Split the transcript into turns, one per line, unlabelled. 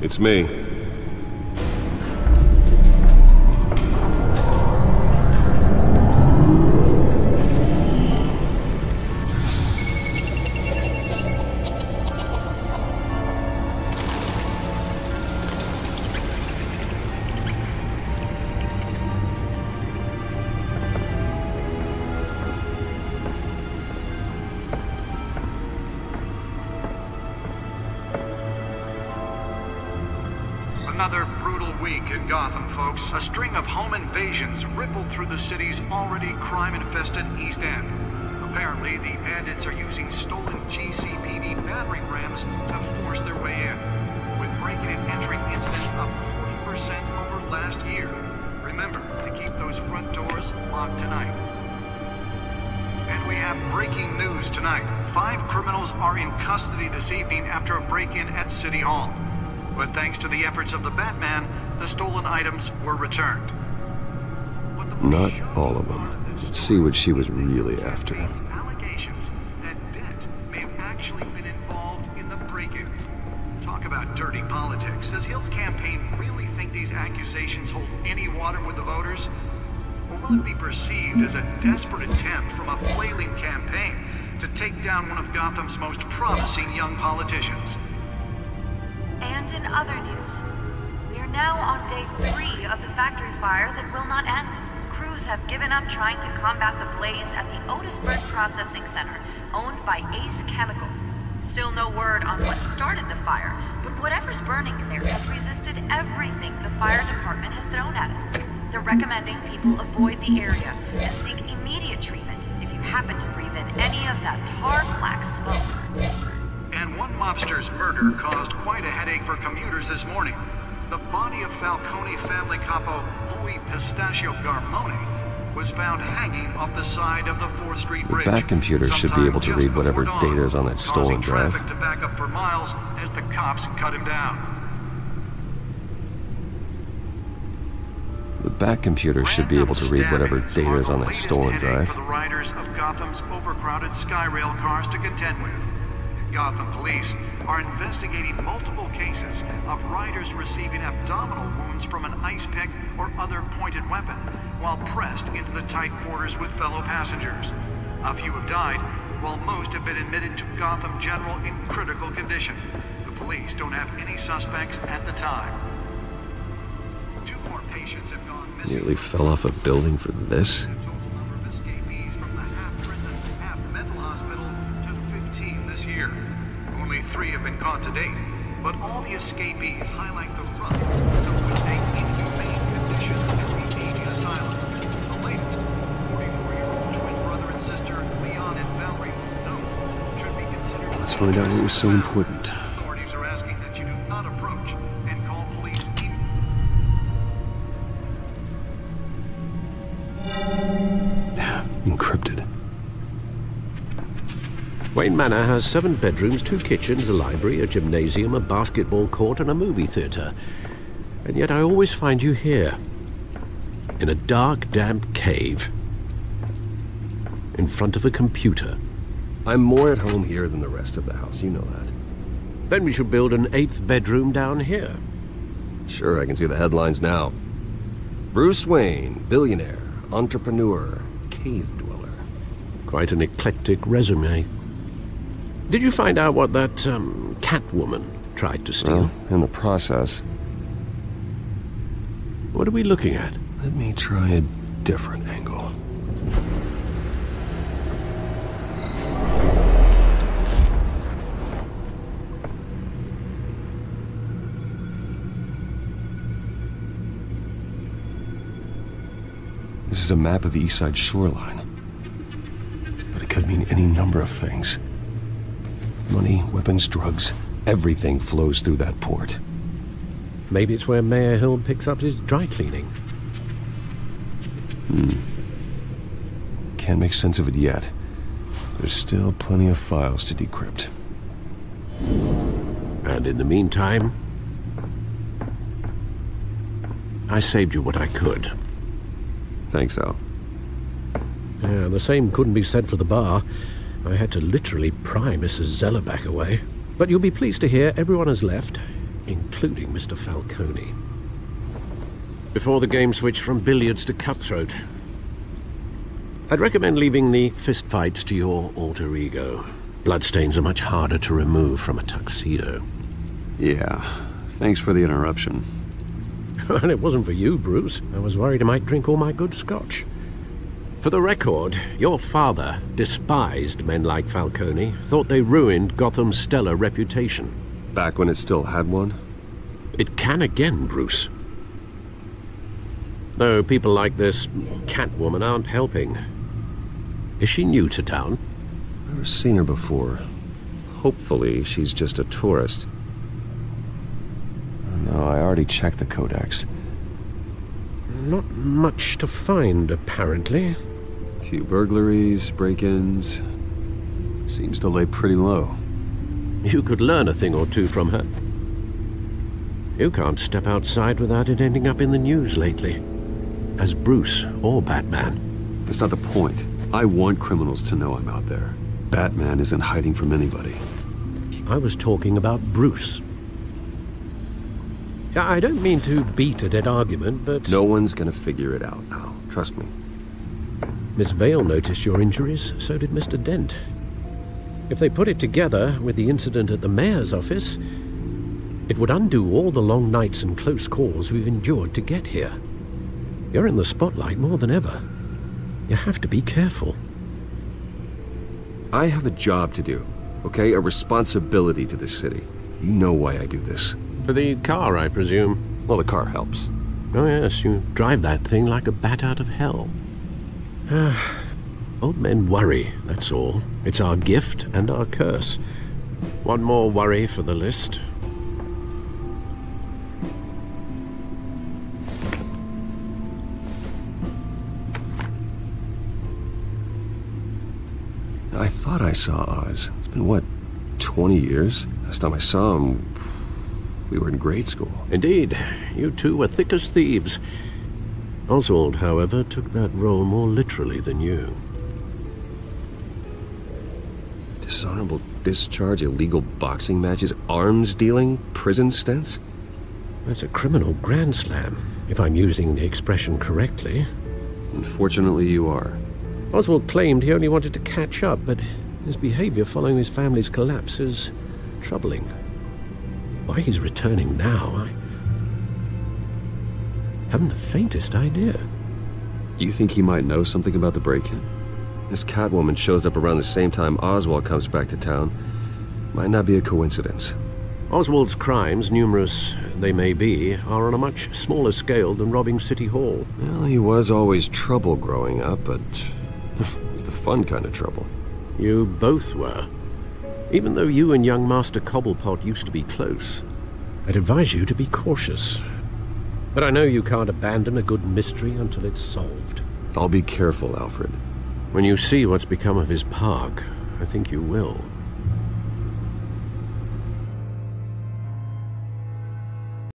It's me.
Another brutal week in Gotham, folks. A string of home invasions rippled through the city's already crime-infested East End. Apparently, the bandits are using stolen GCPD battering rams to force their way in, with breaking and entering incidents up 40% over last year. Remember to keep those front doors locked tonight. And we have breaking news tonight. Five criminals are in custody this evening after a break-in at City Hall. But thanks to the efforts of the Batman, the stolen items were returned.
Not all of them. Let's see what she was really after.
allegations that Dent may have actually been involved in the break-in. Talk about dirty politics. Does Hill's campaign really think these accusations hold any water with the voters? Or will it be perceived as a desperate attempt from a flailing campaign to take down one of Gotham's most promising young politicians?
And in other news, we are now on day three of the factory fire that will not end. Crews have given up trying to combat the blaze at the Otisburg Processing Center, owned by Ace Chemical. Still no word on what started the fire, but whatever's burning in there has resisted everything the fire department has thrown at it. They're recommending people avoid the area and seek immediate treatment if you happen to breathe in any of that tar black smoke.
One mobster's murder caused quite a headache for commuters this morning. The body of Falcone family capo Louis Pistachio Garmone was found hanging off the side of the 4th Street Bridge.
Bat computer should be able to read whatever
dawn,
data is on that stolen drive.
to back up for miles as the cops cut him down.
The Bat computer should be able to read whatever data is on that stolen drive.
For the riders of Gotham's overcrowded Skyrail cars to contend with. Gotham police are investigating multiple cases of riders receiving abdominal wounds from an ice pick or other pointed weapon while pressed into the tight quarters with fellow passengers. A few have died, while most have been admitted to Gotham General in critical condition. The police don't have any suspects at the time. Two more patients have gone missing.
Nearly fell off a building for this?
Three have been caught to date, but all the escapees highlight the rough, some would say inhumane conditions at the aging asylum. The latest, 44-year-old twin brother and sister Leon and Valerie Muldoon should be considered...
Let's find out what was so important.
Authorities are asking that you do not approach and call police.
Encrypted.
Wayne Manor has seven bedrooms, two kitchens, a library, a gymnasium, a basketball court, and a movie theatre. And yet I always find you here. In a dark, damp cave. In front of a computer.
I'm more at home here than the rest of the house, you know that.
Then we should build an eighth bedroom down here.
Sure, I can see the headlines now. Bruce Wayne, billionaire, entrepreneur, cave dweller.
Quite an eclectic resume. Did you find out what that, um, Catwoman tried to steal?
Well, in the process,
What are we looking at?
let me try a different angle. This is a map of the east side shoreline. But it could mean any number of things. Money, weapons, drugs, everything flows through that port.
Maybe it's where Mayor Hill picks up his dry cleaning. Hmm.
Can't make sense of it yet. There's still plenty of files to decrypt.
And in the meantime, I saved you what I could.
Thanks, Al.
Yeah, the same couldn't be said for the bar. I had to literally pry Mrs. Zellerback away. But you'll be pleased to hear everyone has left, including Mr. Falcone. Before the game switched from billiards to cutthroat. I'd recommend leaving the fistfights to your alter ego. Bloodstains are much harder to remove from a tuxedo.
Yeah, thanks for the interruption.
and it wasn't for you, Bruce. I was worried I might drink all my good scotch. For the record, your father despised men like Falcone, thought they ruined Gotham's stellar reputation.
Back when it still had one?
It can again, Bruce. Though people like this Catwoman aren't helping. Is she new to town?
Never seen her before. Hopefully, she's just a tourist. Oh, no, I already checked the codex.
Not much to find, apparently.
Few burglaries, break-ins. Seems to lay pretty low.
You could learn a thing or two from her. You can't step outside without it ending up in the news lately. As Bruce or Batman.
That's not the point. I want criminals to know I'm out there. Batman isn't hiding from anybody.
I was talking about Bruce. I don't mean to beat a dead argument, but...
No one's gonna figure it out now. Trust me.
Miss Vale noticed your injuries, so did Mr. Dent. If they put it together with the incident at the mayor's office, it would undo all the long nights and close calls we've endured to get here. You're in the spotlight more than ever. You have to be careful.
I have a job to do, okay? A responsibility to this city. You know why I do this.
For the car, I presume.
Well, the car helps.
Oh, yes, you drive that thing like a bat out of hell. Old men worry, that's all. It's our gift and our curse. One more worry for the list.
I thought I saw Oz. It's been, what, 20 years? Last time I saw him, we were in grade school.
Indeed, you two were thick as thieves. Oswald, however, took that role more literally than you.
Dishonorable discharge, illegal boxing matches, arms dealing, prison stints?
That's a criminal grand slam, if I'm using the expression correctly.
Unfortunately, you are.
Oswald claimed he only wanted to catch up, but his behavior following his family's collapse is troubling. Why he's returning now, I haven't the faintest idea.
Do you think he might know something about the break-in? This Catwoman shows up around the same time Oswald comes back to town. Might not be a coincidence.
Oswald's crimes, numerous they may be, are on a much smaller scale than robbing City Hall.
Well, he was always trouble growing up, but it was the fun kind of trouble.
You both were. Even though you and young Master Cobblepot used to be close, I'd advise you to be cautious. But I know you can't abandon a good mystery until it's solved.
I'll be careful, Alfred.
When you see what's become of his park, I think you will.